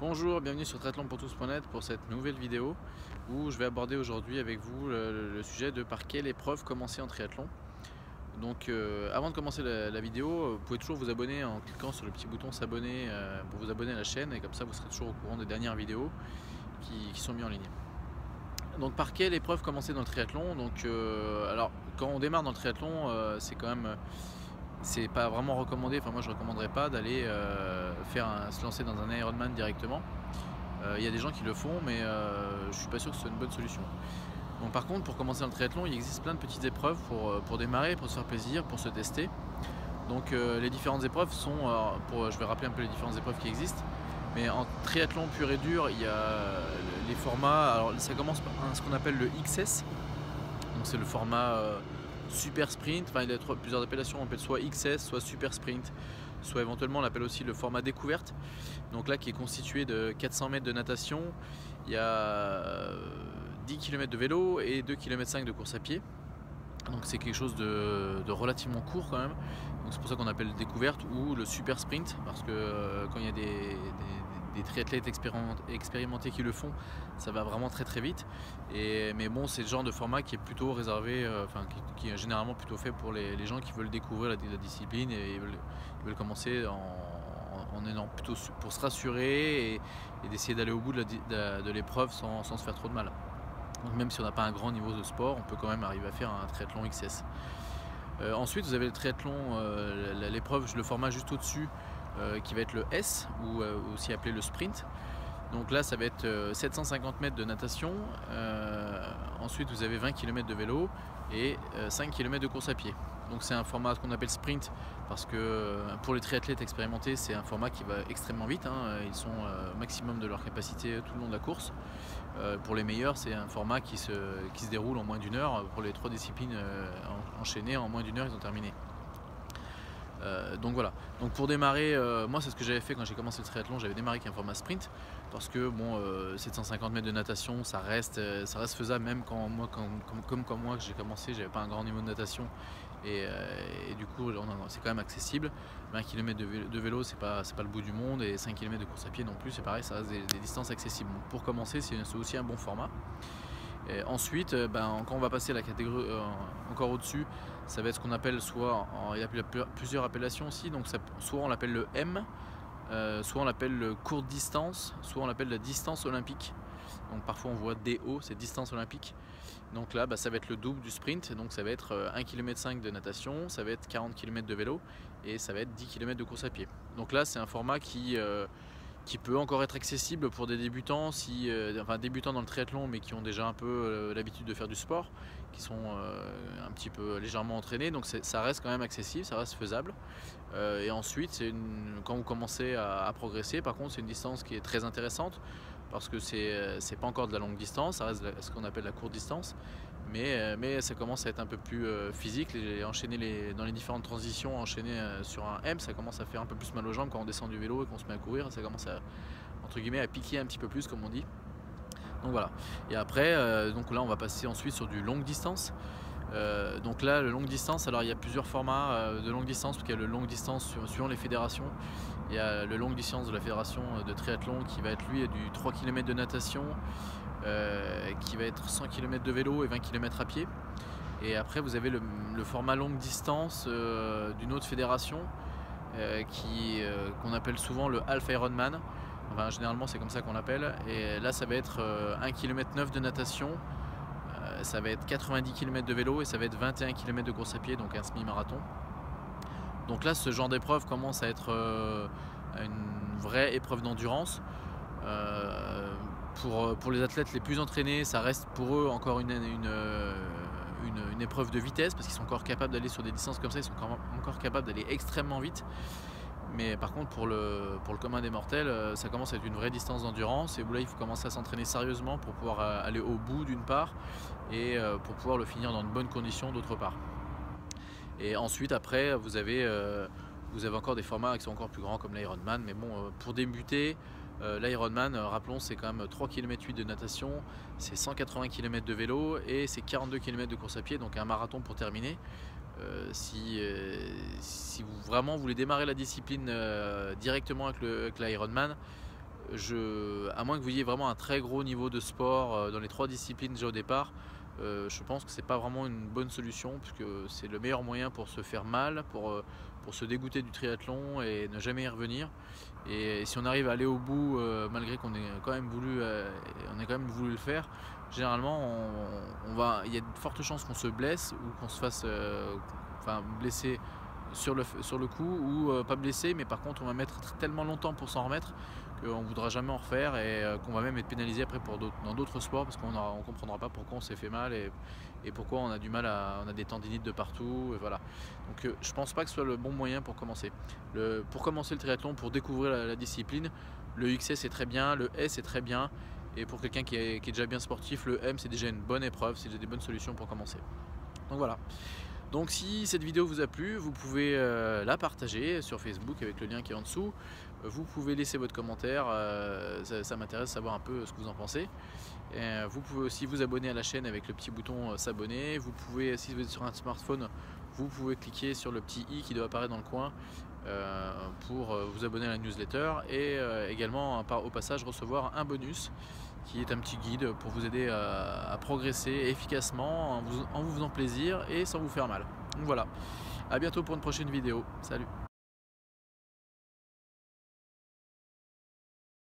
Bonjour, bienvenue sur triathlonpourtous.net pour cette nouvelle vidéo où je vais aborder aujourd'hui avec vous le, sujet de par quelle épreuve commencer en triathlon. Donc euh, avant de commencer la, vidéo, vous pouvez toujours vous abonner en cliquant sur le petit bouton s'abonner euh, pour vous abonner à la chaîne et comme ça vous serez toujours au courant des dernières vidéos qui, sont mises en ligne. Donc par quelle épreuve commencer dans le triathlon? Donc euh, alors quand on démarre dans le triathlon, c'est quand même c'est pas vraiment recommandé, enfin moi je recommanderais pas d'aller euh, se lancer dans un Ironman directement. Euh, il y a des gens qui le font mais euh, je suis pas sûr que ce soit une bonne solution. Donc par contre pour commencer le triathlon il existe plein de petites épreuves pour, pour démarrer, pour se faire plaisir, pour se tester. Donc les différentes épreuves sont, pour, je vais rappeler un peu les différentes épreuves qui existent, mais en triathlon pur et dur il y a les formats, alors ça commence par ce qu'on appelle le XS, donc c'est le format super sprint, enfin il y a plusieurs appellations, on appelle soit XS, soit super sprint, soit éventuellement on appelle aussi le format découverte. Donc là qui est constitué de 400 mètres de natation, il y a 10 km de vélo et 2 km 5 de course à pied. Donc c'est quelque chose de, relativement court quand même. Donc c'est pour ça qu'on appelle découverte ou le super sprint parce que euh, quand il y a des triathlètes expérimentés qui le font, ça va vraiment très très vite. Mais bon, c'est le genre de format qui est plutôt réservé, euh, enfin qui, est généralement plutôt fait pour les, gens qui veulent découvrir la, discipline et ils veulent, commencer en, en, plutôt pour se rassurer et, d'essayer d'aller au bout de l'épreuve sans, se faire trop de mal. Donc même si on n'a pas un grand niveau de sport, on peut quand même arriver à faire un triathlon XS. Euh, ensuite, vous avez le triathlon, euh, l'épreuve, le format juste au-dessus, qui va être le S ou euh, aussi appelé le sprint. Donc là ça va être 750 euh, mètres de natation, ensuite vous avez 20 km de vélo et 5 km de course à pied. Donc c'est un format qu'on appelle sprint parce que pour les triathlètes expérimentés c'est un format qui va extrêmement vite, hein. ils sont au maximum de leur capacité tout le long de la course. pour les meilleurs c'est un format qui se, qui se déroule en moins d'une heure, pour les trois disciplines enchaînées en moins d'une heure ils ont terminé. Euh, donc voilà. Donc pour démarrer, euh, moi c'est ce que j'avais fait quand j'ai commencé le triathlon, j'avais démarré avec un format sprint parce que bon 750 euh, mètres de natation ça reste, ça reste faisable. Même quand moi comme, comme moi que j'ai commencé j'avais pas un grand niveau de natation. Et, du coup c'est quand même accessible. 20 km de vélo, c'est pas, pas le bout du monde. Et 5 km de course à pied non plus c'est pareil ça reste des, distances accessibles. Pour commencer c'est aussi un bon format ensuite, euh, ben, quand on va passer à la catégorie euh, encore au-dessus, ça va être ce qu'on appelle soit, il y a plusieurs appellations aussi, donc soit on l'appelle le M, euh, soit on l'appelle le courte distance, soit on l'appelle la distance olympique. Donc parfois on voit DO, c'est distance olympique. Donc là, bah, ça va être le double du sprint, donc ça va être 1 km de natation, ça va être 40 km de vélo et ça va être 10 km de course à pied. Donc là, c'est un format qui qui peut encore être accessible pour des débutants, si, euh, enfin débutants dans le triathlon mais qui ont déjà un peu euh, l'habitude de faire du sport, qui sont euh, un petit peu légèrement entraînés, donc ça reste quand même accessible, ça reste faisable. et ensuite, quand vous commencez à, progresser, par contre c'est une distance qui est très intéressante parce que c'est pas encore de la longue distance, ça reste ce qu'on appelle la courte distance, mais, mais ça commence à être un peu plus physique, les, enchaîner les, dans les différentes transitions, enchaîner sur un M, ça commence à faire un peu plus mal aux jambes quand on descend du vélo et qu'on se met à courir, ça commence à, entre guillemets, à piquer un petit peu plus comme on dit. Donc voilà. Et après, donc là on va passer ensuite sur du longue distance. donc là, le longue distance, alors il y a plusieurs formats de longue distance, parce qu'il y a le longue distance suivant les fédérations. Il y a le longue distance de la fédération de triathlon qui va être lui du 3 km de natation, euh, qui va être 100 km de vélo et 20 km à pied. Et après, vous avez le, format longue distance euh, d'une autre fédération euh, qu'on appelle souvent le Half Ironman. Enfin, généralement, c'est comme ça qu'on l'appelle. Et là, ça va être 1 km 9 de natation, ça va être 90 km de vélo et ça va être 21 km de course à pied, donc un semi-marathon. Donc là, ce genre d'épreuve commence à être une vraie épreuve d'endurance. Pour, les athlètes les plus entraînés, ça reste pour eux encore une, épreuve de vitesse parce qu'ils sont encore capables d'aller sur des distances comme ça, ils sont encore capables d'aller extrêmement vite. Mais par contre, pour le, commun des mortels, euh, ça commence à être une vraie distance d'endurance et là, il faut commencer à s'entraîner sérieusement pour pouvoir euh, aller au bout d'une part et pour pouvoir le finir dans de bonnes conditions d'autre part. Et ensuite, après, vous avez, vous avez encore des formats qui sont encore plus grands comme l'Ironman, mais bon, pour débuter, euh, L'Ironman, euh, rappelons, c'est quand même 3 km 8 de natation, c'est 180 km de vélo et c'est 42 km de course à pied, donc un marathon pour terminer. Euh, si, si vous vraiment voulez démarrer la discipline directement avec l'Ironman, à moins que vous ayez vraiment un très gros niveau de sport dans les trois disciplines déjà au départ, je pense que c'est pas vraiment une bonne solution puisque c'est le meilleur moyen pour se faire mal, pour, pour se dégoûter du triathlon et ne jamais y revenir. Et, si on arrive à aller au bout, malgré qu'on ait quand même voulu, on ait quand même voulu le faire, généralement on, va, il y a de fortes chances qu'on se blesse ou qu'on se fasse, enfin blesser sur le, sur le coup ou euh, pas blessé mais par contre on va mettre tellement longtemps pour s'en remettre qu'on ne voudra jamais en refaire et euh, qu'on va même être pénalisé après pour dans d'autres sports parce qu'on ne comprendra pas pourquoi on s'est fait mal et, pourquoi on a du mal à on a des tendinites de partout et voilà. Donc euh, je pense pas que ce soit le bon moyen pour commencer. Le, pour commencer le triathlon pour découvrir la, discipline le XS c'est très bien le S c'est très bien et pour quelqu'un qui qui est déjà bien sportif le M c'est déjà une bonne épreuve c'est déjà des bonnes solutions pour commencer. Donc voilà donc si cette vidéo vous a plu, vous pouvez euh, la partager sur Facebook avec le lien qui est en dessous. Vous pouvez laisser votre commentaire, euh, ça, m'intéresse de savoir un peu ce que vous en pensez. Euh, vous pouvez aussi vous abonner à la chaîne avec le petit bouton s'abonner. Vous pouvez, si vous êtes sur un smartphone, vous pouvez cliquer sur le petit i qui doit apparaître dans le coin pour vous abonner à la newsletter et également au passage recevoir un bonus qui est un petit guide pour vous aider à, progresser efficacement en vous, en vous faisant plaisir et sans vous faire mal. Donc voilà, à bientôt pour une prochaine vidéo. Salut